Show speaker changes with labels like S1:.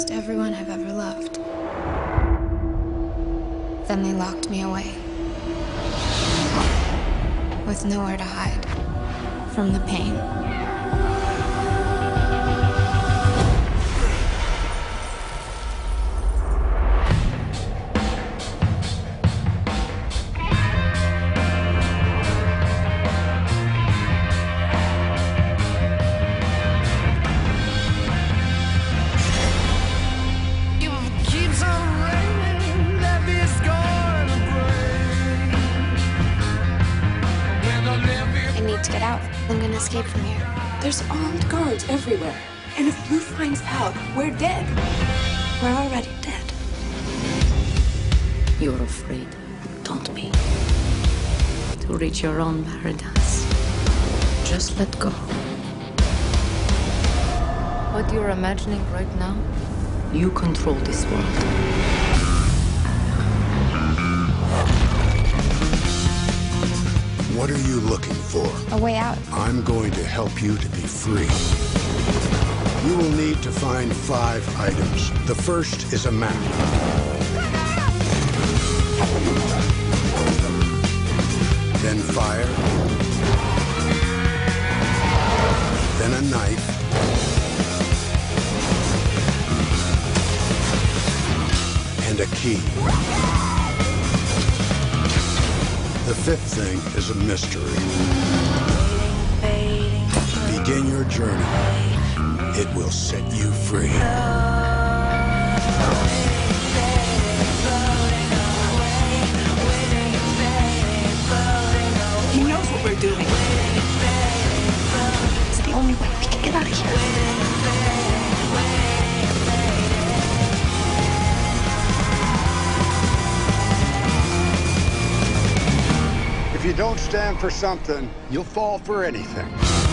S1: lost everyone I've ever loved. Then they locked me away. With nowhere to hide from the pain. Out. I'm gonna escape from here.
S2: There's armed guards everywhere. And if Blue finds out, we're dead. We're already dead.
S3: You're afraid, don't be. To reach your own paradise. Just let go. What you're imagining right now, you control this world.
S4: What are you looking for?
S1: A way out.
S4: I'm going to help you to be free. You will need to find five items. The first is a map. Then fire. Then a knife. And a key. The fifth thing is a mystery. Begin your journey. It will set you free.
S2: He knows what we're doing. It's the only way
S4: If you don't stand for something, you'll fall for anything.